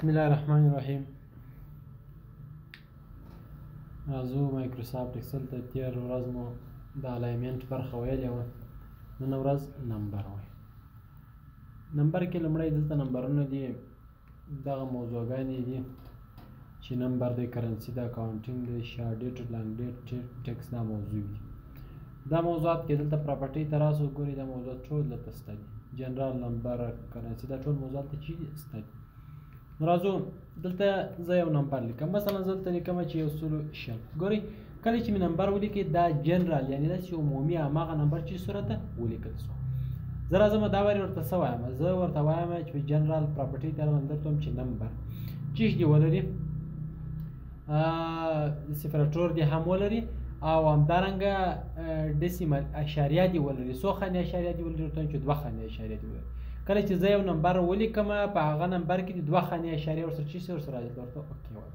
بسم الله الرحمن الرحیم راځو مایکروسافټ ایکسل ته تیر ورځ مو د الاینمنت برخه ویلې وه نن ورځ نمبر وایي نمبر کې لومړی دلته نمبرونه دي دغه موضوعګانې دي چې نمبر دی کرنسی ده اکاونټینګ دی شارټ ډیټ لانګ ډیټ ټیکس دا موضوع دي دا موضوعات کې دلته پراپرټي ته راسو ګوري دا موضوعات ټول دلته شته دي جنرال نمبر کرنسی دا ټول موضوعات ته چی شته دي راځو دلته زه یو نمبر لیکم مثلا زه دلته لیکم چې یو سلو شل ګوري کله چې مې نمبر ولیکې دا جنرال یعنی دا چې عمومي هماغه نمبر چې صورت ولیکل شو زه راځم دا واري ورته څه وایم زه ورته وایم چې په جنرال پراپرټي ته راغلم درته وایم چې نمبر چې دې ولري سفرټور دې هم ولري او همدارنګه ډیسیمل اشاریه دې ولري څو خانې اشاریه دې ولري ورته چې دوه خانې اشاریه دې ولري کله چې زه یو نمبر ولیکم په هغه نمبر کې دوه خانې اشاریه ورسره چې سره راځي ورته اوکې وایم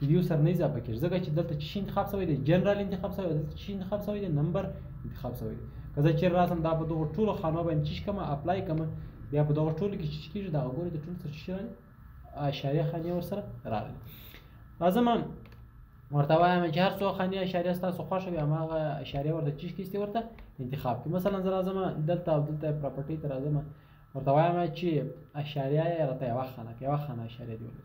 ویو سر نه اضافه کیږي ځکه چې دلته چی انتخاب شوی دی جنرال انتخاب شوی دی چی انتخاب شوی دی نمبر انتخاب شوی دی که زه چیرې راسم دا په دغو ټولو خانو باندې چی کوم اپلای کوم بیا په دغو ټولو کې چی کیږي دا وګورئ د ټولو سره چی راغلي اشاریه خانې ورسره راغلي لازم ورته وایم چې هر څو خانې اشاریه ستاسو خوښه وي هماغه اشاریه ورته چی کیسته ورته انتخاب کی مثلا زه راځم دلته او دلته پراپرټي ته راځم ورته وایم چې اشاریه یې راته یوه خانه یوه خانه اشاریه دی ولري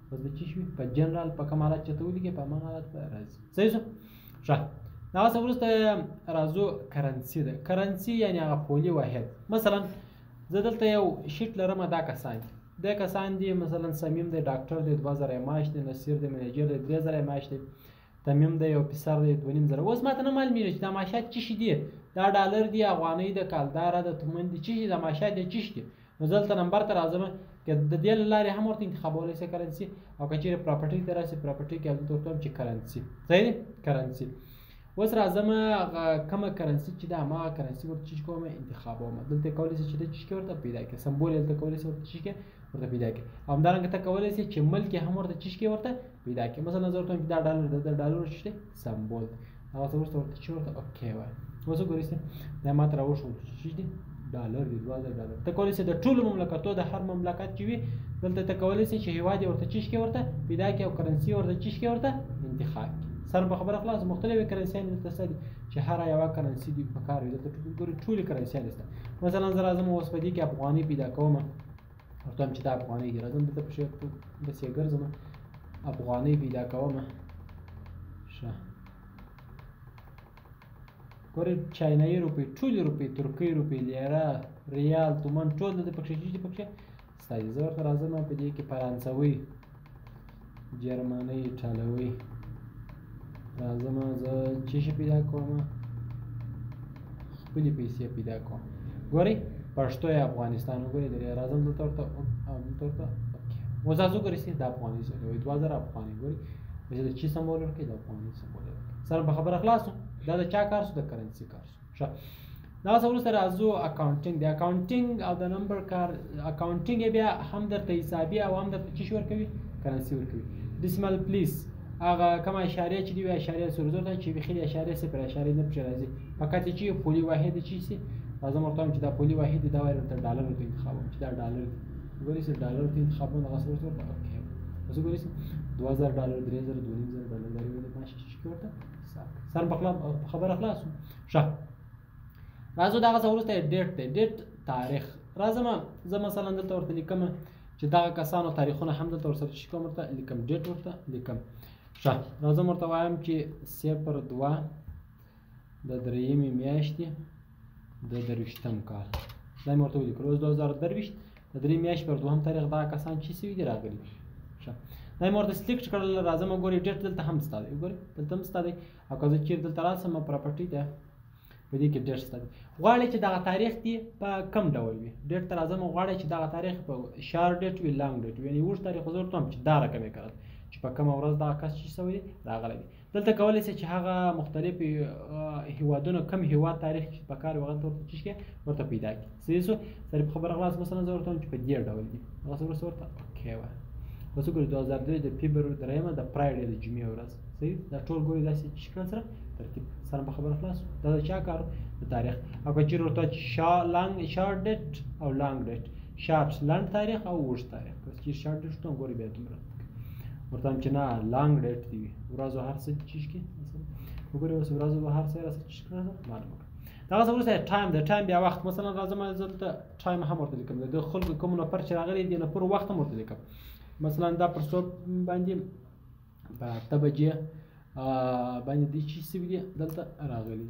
بس به چی شوي په جنرال په کوم حالت چې ته ولیکې په هماغه حالت به راځي صحیح شو ښه دا څه وروسته راځو کرنسي ده کرنسي یعنی هغه پولي واحد مثلا زه دلته یو شیټ لرم دا کسان دي دا کسان دي مثلا صمیم دی ډاکټر دی دوه زره یې معاش دی نصیر دی منیجر دی درې زره یې معاش دی تمیم دی یو پیسر دی دوه نیم زره اوس ما ته نه معلومېږي چې دا معاشات څه شي دي دا ډالر دي افغانۍ ده کالداره ده تومن دي څه شي دا معاشات دي څه شي دي نو دلته نمبر ته راځم که د دې له لارې هم ورته انتخابولی سي کرنسي او که چیرې پراپرټي ته راسي پراپرټي کې دلته ورته چې کرنسي صحیح دی کرنسي اوس راځم هغه کومه کرنسي چې ده هماغه کرنسي ورته چې کوم انتخابوم دلته کولی سي چې د چیچکې ورته پیدا کړي سمبول دلته کولی سي ورته چیچکې ورته پیدا کړي همدارنګه ته کولی سي چې ملک هم ورته چیچکې ورته پیدا کی مثلا زه ورته دا ډالر ده دا ډالر شته سمبول هغه څه ورته ورته چې ورته اوکې وای اوس وګورئ چې دا ما تر اوسه چې دي ډالر دي 2000 ډالر ته کولای شې د ټولو مملکتو د هر مملکت کې وي دلته ته کولای شې چې هیواد ورته چیش کې ورته پیدا کې او کرنسي ورته چیش کې ورته انتخاب کې سر په خبره خلاص مختلفې کرنسي نه تاسو دي چې هر یو کرنسي دی په کار دي ته ټول ټول کرنسي دي مثلا زه راځم اوس په دې کې افغاني پیدا کوم ورته وایم چې دا افغانۍ دي راځم دلته پسې داسې یې ګرځم افغانۍ پیدا کوم ښه ګورې چاینایي روپۍ ټولې روپۍ ترکۍ روپۍ لیره ریال تومن ټول دلته پکښې چې دي پکښې ستا دي زه ورته راځم په دې کې فرانسوي جرمنۍ ایټالوي راځم زه چې شي پیدا کوم خپلې پیسې پیدا کوم ګوري پښتو یا افغانستان وګوري درې راځم دلته ورته دلته ورته اوس تاسو ګورئ چې د افغاني څه کوي دوه زره افغاني ګوري چې د چی سمبول ورکړي د افغاني سمبول سره به خبره خلاصو دا د چا کار شو د کرنسي کار شو ښه دا څه وروسته راځو اکاونټینګ د اکاونټینګ او د نمبر کار اکاونټینګ بیا هم درته حسابي او هم درته چی ورکوي کرنسي ورکوي ډیسمل پلیس هغه کوم اشاره چې دی وی اشاره سره زور ته چې بخیل اشاره سره پر اشاره نه پچ راځي فقط چې پولی واحد چی سي راځم ورته چې دا پولی واحد دا وایي ته ډالر ته انتخاب چې دا ډالر ګوري چې ډالر ته انتخاب نه غوښته ورته پکې اوس ګوري 2000 ډالر 3000 2000 ډالر دا یو د ماشي چې ورته سر په خبره خلاص شه راځو دغه څه وروسته ډیټ دی ډیټ تاریخ راځم زه مثلا دلته ورته لیکم چې دغه کسانو تاریخونه هم دلته ورسره شي کوم ورته لیکم ډیټ ورته لیکم ښه راځم ورته وایم چې سه پر دوه د درېیمې میاشتې د درویشتم کال دا مې ورته ولیکل اوس دوه زره درویشت د درې میاشتې پر دوهم تاریخ دا کسان چې سوي دي راغلي ښه دا مې ورته سلیکټ کړل راځم ګورې ډېټ دلته هم ستا دی ګورې دلته هم ستا دی او که زه چیرې دلته راسم پراپرټي ته په دې کې ډېټ ستا دی غواړې چې دغه تاریخ دې په کم ډول وي ډېټ ته راځم غواړې چې دغه تاریخ په شار ډېټ وي لانګ ډېټ وي یعنې اوږد تاریخ زه ورته چې دا رقم یې کړل چې په کومه ورځ دغه کس چې سوی راغلی دی دلته کولای شي چې هغه مختلف هیوادونو کم هیواد تاریخ کې په کار وغه تور چې کې ورته پیدا کی سې سو سره په خبره خلاص مثلا زه ورته چې په دې ډول دي هغه سره ورته اوکې و اوس ګورې 2002 د فبروري درېمه د پرایډ د جمعې ورځ سې دا ټول ګورې داسې چې کړه سره ترتیب سره په خبره خلاص دا د چا کار د تاریخ او کچیر ورته شا لانګ شارټ ډیټ او لانګ ډیټ شارټ لانګ تاریخ او اوږد تاریخ چې شارټ ډیټ ته ګورې به تمره ورته چې نه لانګ ډیټ دی وي ورځو هر څه چیش کې وګوره اوس ورځو به هر څه راځي چیش کړه معلومه کړه دا څه ورسته ټایم دی ټایم بیا وخت مثلا راځم دلته ټایم هم ورته لیکم د خلکو کوم نه پر چې راغلي دی نه پر وخت هم ورته لیکم مثلا دا پر څو باندې په تبجه باندې د چی سی دي دلته راغلي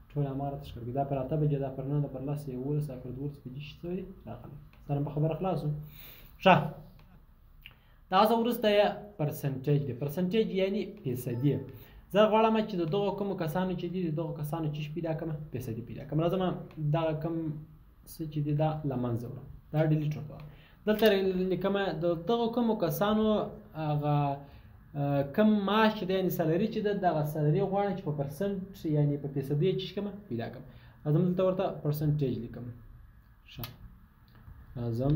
ټول امارت تشکر دا پر اته بجې دا پر نه دا پر لس یولس دا پر دولس بجې شي سوي راغلی سره په خبره خلاصو ښه دا څه ورسته یا پرسنټیج دی پرسنټیج یعنی فیصدی زه غواړم چې د دغو کوم کسانو چې دي دغو کسانو چې پیدا کړم فیصدی پیدا کړم راځم دا کوم څه چې دې دا له منځه وړه دا ډیلیټ وکړه دلته لیکمه د دغو کومو کسانو هغه کم معاش چې دی یعنې سلري چې ده دغه سلري غواړم چې په پرسنټ یعنې په فیصدي چې کوم پیدا کړم راځم دلته ورته پرسنټیج لیکم ښه راځم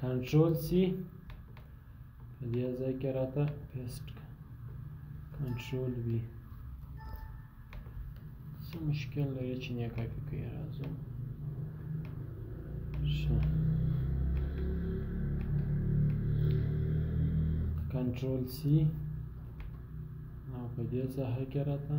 کنټرول سی په دې ځای کې راته پیسټ کنټرول وی څه مشکل لري چې نه کاپي کوي راځم ښه کنټرول سی او په دې ځای کې راته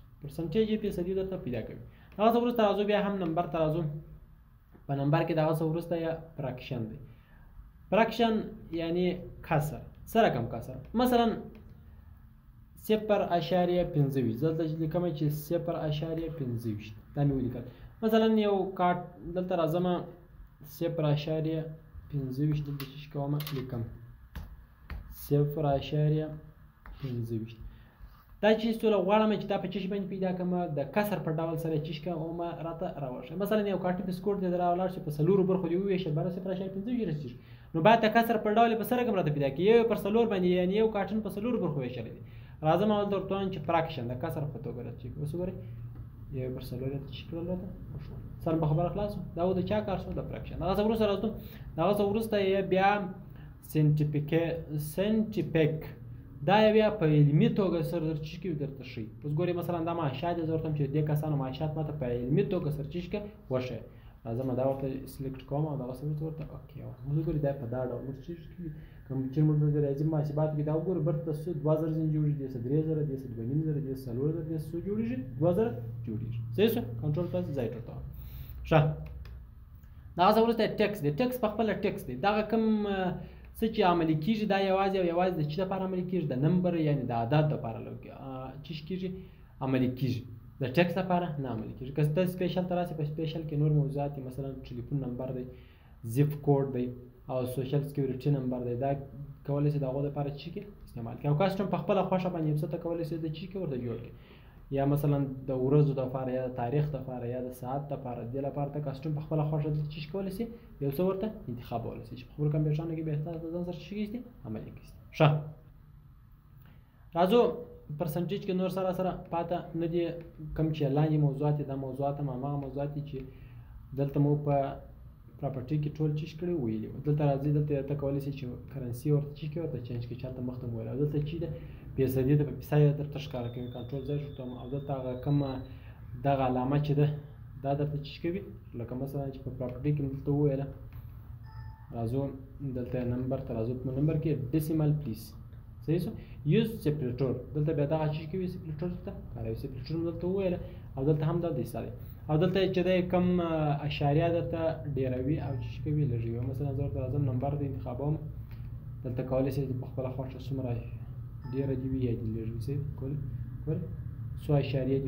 پرسنټیج یې فیصدي درته پیدا کوي دغه څه وروسته راځو بیا هم نمبر ته راځو په نمبر کې دغه څه وروسته یا پراکشن دی پراکشن یعنی کسر څه رقم کسر مثلا صفر اشاریه پنځه ویشت دلته چې لیکم چې صفر اشاریه پنځه ویشت دا مې ولیکل مثلا یو کارت دلته راځم صفر اشاریه پنځه ویشت دلته چې کوم لیکم صفر اشاریه پنځه ویشت دا چې سوله غواړم چې دا په چش باندې پیدا کړم د کسر په ډول سره چش کوم او ما راته راوښه مثلا یو کارت بسکوټ دی درا ولاړ شي په سلور برخو دی ویشه بر سره شي پنځه جره شي نو بعد د کسر په ډول په سره کوم راته پیدا کی یو پر سلور باندې یعنی یو کارتن په سلور برخو ویشه دی راځم اول درته وایم چې فراکشن د کسر په توګه راځي اوس وګورئ یو پر سلور ته چې کړل راته سر په خبره خلاص دا و د چا کار سو د فراکشن هغه ورسره راځم هغه ورسره بیا سنټیپیک دا بیا په علمي توګه سرچش کې درته شي اوس ګوري مثلا دا معاشات زه ورته چې د کسانو معاشات ماته په علمي توګه سرچش کې وشه راځم دا ورته سلیکټ کوم او دغه سمې ورته اوکې او موږ ګوري دا په دا ډول سرچش کې کوم چې موږ د ریاضي محاسبات کې دا وګورو برته څه 2000 زین جوړیږي د 3000 د 2000 د 3000 د 3000 جوړیږي 2000 جوړیږي صحیح شو کنټرول پلس زائټ ورته شه دا څه ورته ټیکس دی ټیکس په خپل ټیکس دی دا کوم څه چې عملي کیږي دا یوازې او یوازې د چی لپاره عملي کیږي د نمبر یعنی د عدد لپاره لوګي چې کیږي عملي کیږي د ټیکس لپاره نه عملي کیږي که ته سپیشل تراسه په سپیشل کې نور موضوعات مثلا ټلیفون نمبر دی زیپ کوډ دی او سوشل سکیورټي نمبر دی دا کولای شي دغه لپاره چی کې استعمال کړي او کاستم په خپل خوښه باندې څه ته کولای شي د چی کې ورته جوړ کړي یا مثلا د ورځو د لپاره یا د تاریخ د لپاره یا د ساعت د لپاره د لپاره ته کاستوم په خپل خوښه دلته چی کول شي یو څه ورته انتخاب ول شي په خپل کمپیوټرانو کې به تاسو ځان سره شي کیږي عملي کیږي ښه راځو پرسنټیج کې نور سره سره پاته نه دي کم چې لاندې موضوعات د موضوعات ما ما موضوعات چې دلته مو په پراپرټي کې ټول چیش کړي ویلي دلته راځي دلته ته کولی شي چې کرنسي ورته چیش کې ورته چینج کې چاته مخته مولا دلته چی ده پیسې دې په پیسې درته ښکار کوي کنټرول ځای شو او دلته هغه کوم دغه علامه چې ده دا درته چیش کوي لکه مثلا چې په پراپرټي کې دلته وویل راځو دلته نمبر ته راځو په نمبر کې ډیسیمل پلیس صحیح شو یوز سپلیټر دلته بیا دغه چیز کوي سپلیټر ته کاروي سپلیټر مو دلته وویل او دلته هم دا دی سره او دلته چې دا کم اشاریه درته ډیروي او چې کوي لږوي مثلا زه ورته راځم نمبر د انتخابوم دلته کولی شئ په خپله خوښه څومره ډیره دي وي یا دي لږ وي څه کول کول څو اشاریه دي